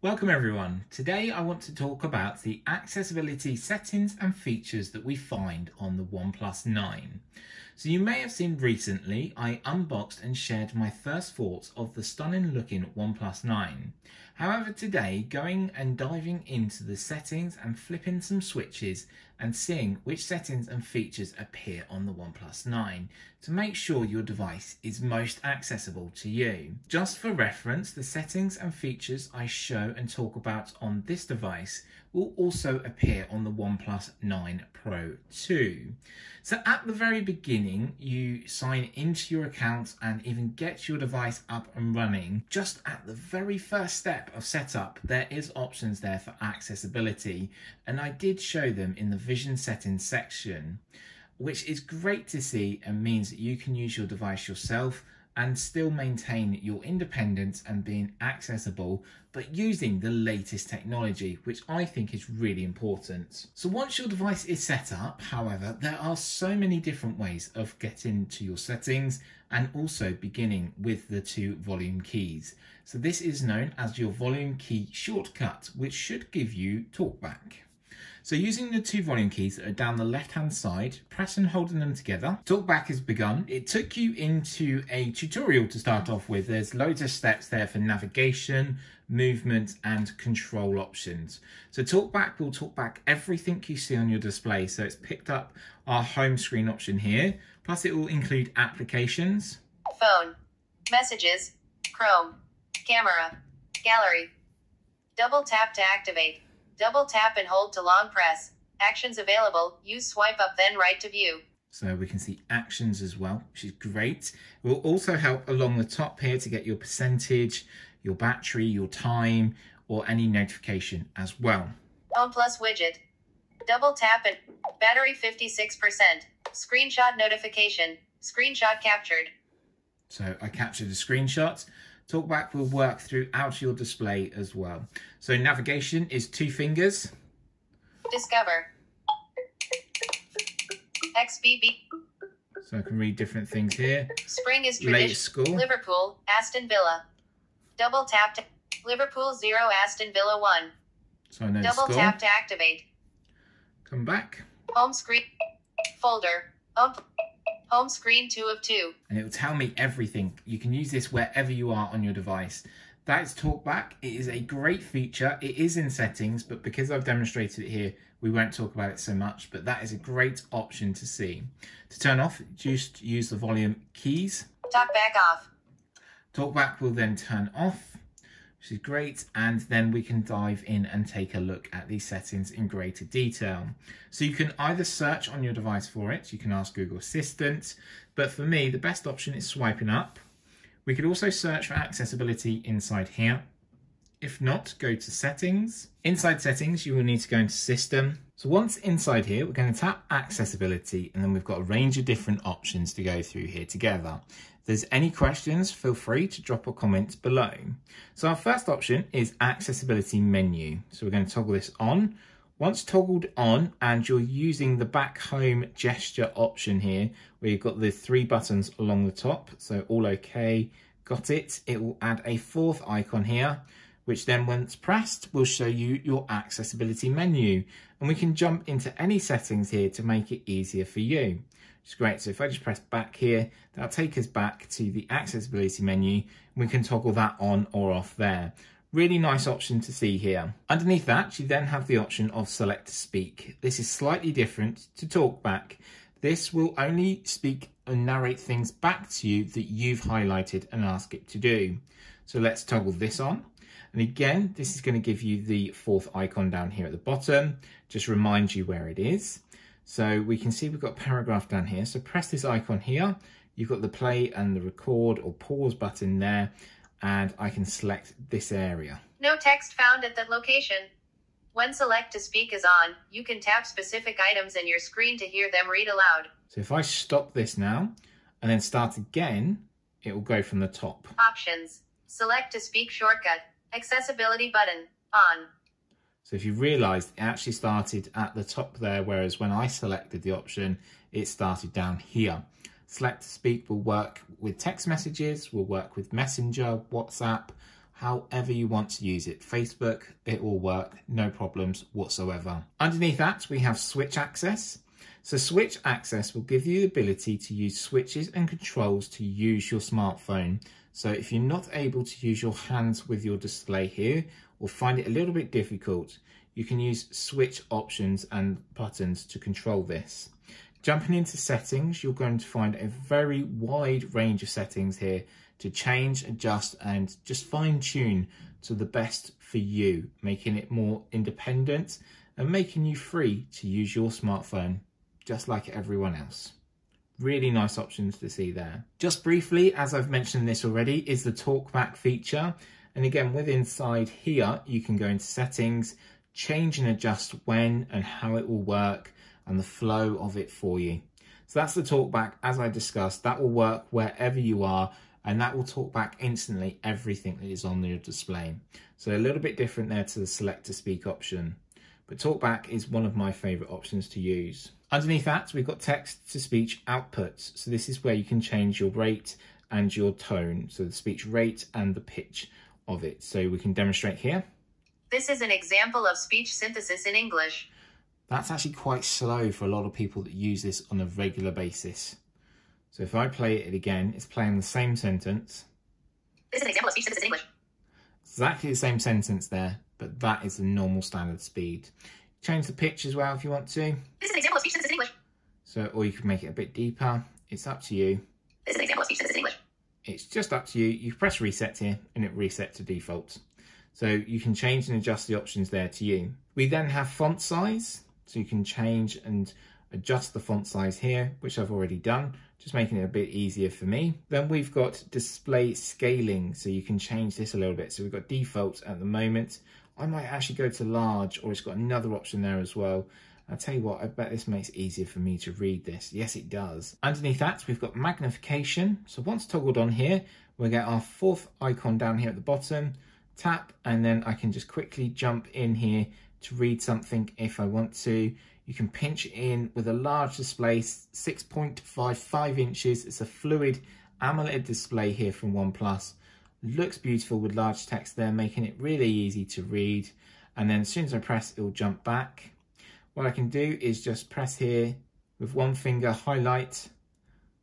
Welcome everyone. Today I want to talk about the accessibility settings and features that we find on the OnePlus 9. So you may have seen recently I unboxed and shared my first thoughts of the stunning looking OnePlus 9. However today going and diving into the settings and flipping some switches and seeing which settings and features appear on the OnePlus 9 to make sure your device is most accessible to you. Just for reference, the settings and features I show and talk about on this device will also appear on the OnePlus 9 Pro too. So at the very beginning, you sign into your account and even get your device up and running. Just at the very first step of setup, there is options there for accessibility, and I did show them in the vision settings section, which is great to see and means that you can use your device yourself and still maintain your independence and being accessible, but using the latest technology, which I think is really important. So once your device is set up, however, there are so many different ways of getting to your settings and also beginning with the two volume keys. So this is known as your volume key shortcut, which should give you talkback. So using the two volume keys that are down the left hand side, press and holding them together, talkback has begun. It took you into a tutorial to start off with. There's loads of steps there for navigation, movement and control options. So talkback will talk back everything you see on your display. So it's picked up our home screen option here, plus it will include applications, phone, messages, Chrome, camera, gallery. Double tap to activate. Double tap and hold to long press. Actions available. Use swipe up then right to view. So we can see actions as well, which is great. It will also help along the top here to get your percentage, your battery, your time, or any notification as well. Home Plus widget. Double tap and battery 56%. Screenshot notification. Screenshot captured. So I captured a screenshot. Talkback will work throughout your display as well. So navigation is two fingers. Discover. XBB. So I can read different things here. Spring is Latest school. Liverpool, Aston Villa. Double tap to Liverpool 0, Aston Villa 1. So I know Double tap to activate. Come back. Home screen. Folder. Home, home screen 2 of 2. and it will tell me everything. You can use this wherever you are on your device. That is TalkBack. It is a great feature. It is in settings, but because I've demonstrated it here, we won't talk about it so much, but that is a great option to see. To turn off, just use the volume keys. Talk back off. TalkBack will then turn off, which is great, and then we can dive in and take a look at these settings in greater detail. So you can either search on your device for it, you can ask Google Assistant, but for me, the best option is swiping up. We could also search for accessibility inside here. If not, go to settings. Inside settings, you will need to go into system. So once inside here, we're going to tap accessibility and then we've got a range of different options to go through here together. There's any questions, feel free to drop a comment below. So our first option is accessibility menu. So we're going to toggle this on. Once toggled on and you're using the back home gesture option here, where you've got the three buttons along the top, so all okay, got it. It will add a fourth icon here, which then once pressed will show you your accessibility menu. And we can jump into any settings here to make it easier for you. Great. So if I just press back here, that'll take us back to the accessibility menu. We can toggle that on or off there. Really nice option to see here. Underneath that, you then have the option of select speak. This is slightly different to talkback. This will only speak and narrate things back to you that you've highlighted and ask it to do. So let's toggle this on. And again, this is going to give you the fourth icon down here at the bottom. Just remind you where it is. So we can see we've got paragraph down here. So press this icon here. You've got the play and the record or pause button there. And I can select this area. No text found at that location. When select to speak is on, you can tap specific items in your screen to hear them read aloud. So if I stop this now and then start again, it will go from the top. Options. Select to speak shortcut. Accessibility button. On. So if you realised it actually started at the top there, whereas when I selected the option, it started down here. Select to speak will work with text messages, will work with Messenger, WhatsApp, however you want to use it. Facebook, it will work, no problems whatsoever. Underneath that, we have switch access. So switch access will give you the ability to use switches and controls to use your smartphone. So if you're not able to use your hands with your display here or find it a little bit difficult, you can use switch options and buttons to control this. Jumping into settings, you're going to find a very wide range of settings here to change, adjust, and just fine tune to the best for you, making it more independent and making you free to use your smartphone just like everyone else. Really nice options to see there. Just briefly, as I've mentioned this already, is the talkback feature. And again, with inside here, you can go into settings, change and adjust when and how it will work and the flow of it for you. So that's the talkback as I discussed. That will work wherever you are and that will talk back instantly everything that is on your display. So a little bit different there to the select to speak option. But talkback is one of my favorite options to use. Underneath that, we've got text to speech outputs. So this is where you can change your rate and your tone. So the speech rate and the pitch of it. So we can demonstrate here. This is an example of speech synthesis in English. That's actually quite slow for a lot of people that use this on a regular basis. So if I play it again, it's playing the same sentence. This is an example of speech synthesis in English. Exactly the same sentence there, but that is the normal standard speed. Change the pitch as well if you want to. This is an example of speech synthesis in English. So, or you could make it a bit deeper. It's up to you. This is an example of speech synthesis in English. It's just up to you. You press reset here and it resets to default. So you can change and adjust the options there to you. We then have font size. So you can change and adjust the font size here, which I've already done, just making it a bit easier for me. Then we've got display scaling, so you can change this a little bit. So we've got default at the moment. I might actually go to large, or it's got another option there as well. I'll tell you what, I bet this makes it easier for me to read this. Yes, it does. Underneath that, we've got magnification. So once toggled on here, we'll get our fourth icon down here at the bottom, tap, and then I can just quickly jump in here to read something if I want to. You can pinch in with a large display, 6.55 inches. It's a fluid AMOLED display here from OnePlus. Looks beautiful with large text there, making it really easy to read. And then as soon as I press, it'll jump back. What I can do is just press here with one finger, highlight,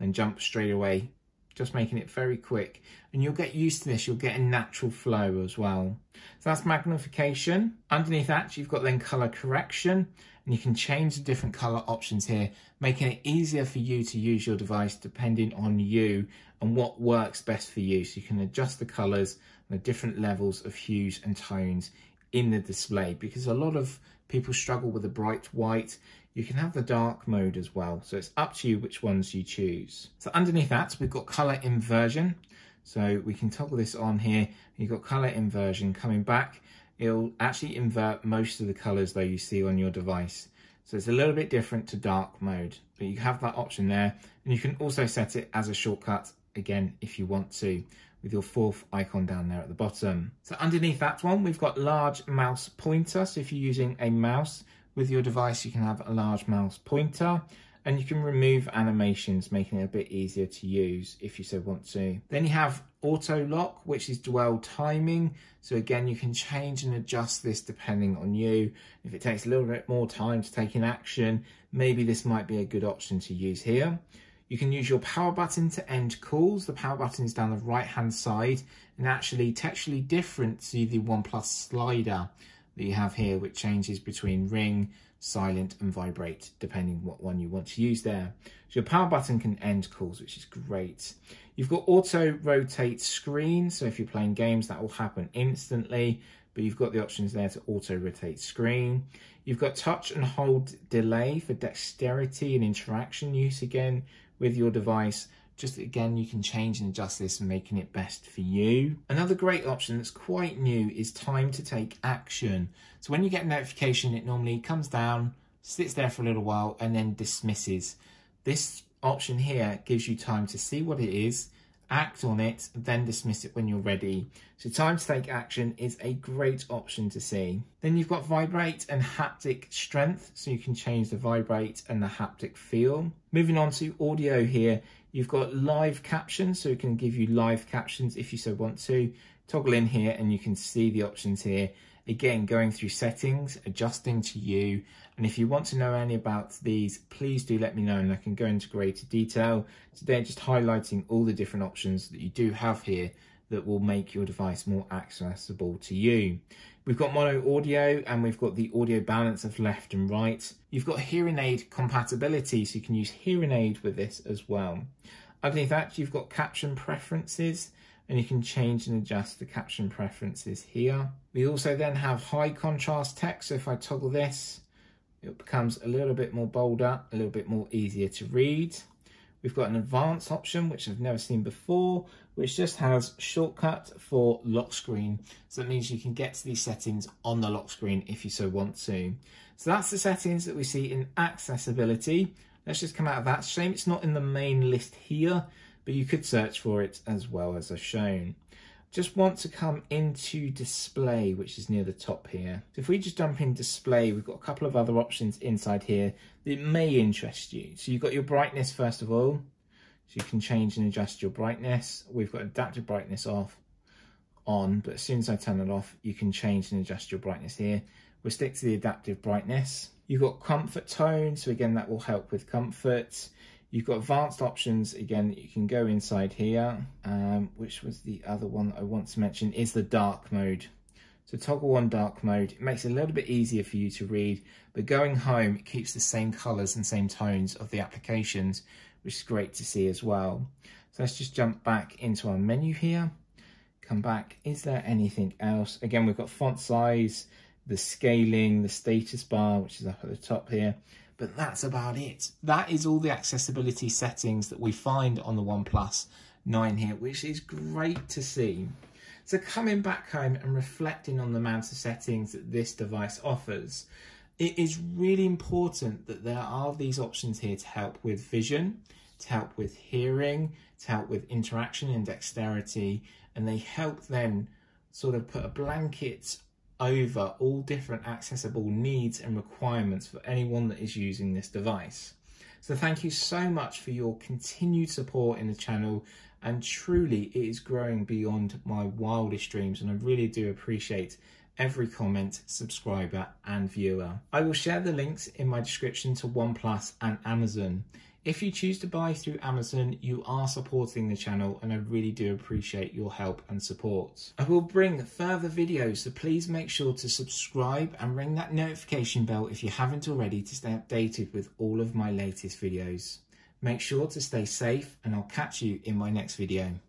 and jump straight away just making it very quick. And you'll get used to this, you'll get a natural flow as well. So that's magnification. Underneath that, you've got then color correction, and you can change the different color options here, making it easier for you to use your device depending on you and what works best for you. So you can adjust the colors and the different levels of hues and tones in the display because a lot of people struggle with the bright white you can have the dark mode as well. So it's up to you which ones you choose. So underneath that, we've got color inversion. So we can toggle this on here. You've got color inversion coming back. It'll actually invert most of the colors though you see on your device. So it's a little bit different to dark mode, but you have that option there. And you can also set it as a shortcut again, if you want to, with your fourth icon down there at the bottom. So underneath that one, we've got large mouse pointer. So if you're using a mouse, with your device, you can have a large mouse pointer and you can remove animations, making it a bit easier to use if you so want to. Then you have autoclick, which is dwell timing. So again, you can change and adjust this depending on you. If it takes a little bit more time to take an action, maybe this might be a good option to use here. You can use your power button to end calls. The power button is down the right hand side and actually texturally different to the OnePlus slider that you have here, which changes between ring, silent and vibrate, depending what one you want to use there. So your power button can end calls, which is great. You've got auto rotate screen. So if you're playing games, that will happen instantly, but you've got the options there to auto rotate screen. You've got touch and hold delay for dexterity and interaction use again with your device just again, you can change and adjust this and making it best for you. Another great option that's quite new is time to take action. So when you get a notification, it normally comes down, sits there for a little while and then dismisses. This option here gives you time to see what it is, act on it, then dismiss it when you're ready. So time to take action is a great option to see. Then you've got vibrate and haptic strength, so you can change the vibrate and the haptic feel. Moving on to audio here, You've got live captions, so it can give you live captions if you so want to. toggle in here and you can see the options here. Again, going through settings, adjusting to you. And if you want to know any about these, please do let me know and I can go into greater detail. Today, just highlighting all the different options that you do have here that will make your device more accessible to you. We've got mono audio and we've got the audio balance of left and right. You've got hearing aid compatibility, so you can use hearing aid with this as well. Underneath that, you've got caption preferences and you can change and adjust the caption preferences here. We also then have high contrast text. So if I toggle this, it becomes a little bit more bolder, a little bit more easier to read. We've got an advanced option, which I've never seen before, which just has shortcut for lock screen. So that means you can get to these settings on the lock screen if you so want to. So that's the settings that we see in accessibility. Let's just come out of that. Shame it's not in the main list here, but you could search for it as well as I've shown. Just want to come into display, which is near the top here. So if we just jump in display, we've got a couple of other options inside here that may interest you. So you've got your brightness first of all. So you can change and adjust your brightness. We've got adaptive brightness off, on, but as soon as I turn it off, you can change and adjust your brightness here. We'll stick to the adaptive brightness. You've got comfort tone, so again, that will help with comfort. You've got advanced options, again, you can go inside here, um, which was the other one I want to mention, is the dark mode. So toggle on dark mode, it makes it a little bit easier for you to read, but going home, it keeps the same colors and same tones of the applications, which is great to see as well. So let's just jump back into our menu here, come back. Is there anything else? Again, we've got font size, the scaling, the status bar, which is up at the top here. But that's about it. That is all the accessibility settings that we find on the OnePlus 9 here, which is great to see. So coming back home and reflecting on the amount of settings that this device offers, it is really important that there are these options here to help with vision, to help with hearing, to help with interaction and dexterity, and they help then sort of put a blanket over all different accessible needs and requirements for anyone that is using this device. So thank you so much for your continued support in the channel and truly it is growing beyond my wildest dreams and I really do appreciate every comment, subscriber and viewer. I will share the links in my description to OnePlus and Amazon. If you choose to buy through Amazon, you are supporting the channel and I really do appreciate your help and support. I will bring further videos, so please make sure to subscribe and ring that notification bell if you haven't already to stay updated with all of my latest videos. Make sure to stay safe and I'll catch you in my next video.